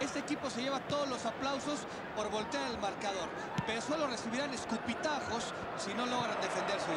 Este equipo se lleva todos los aplausos por voltear el marcador, pero solo recibirán escupitajos si no logran defenderse.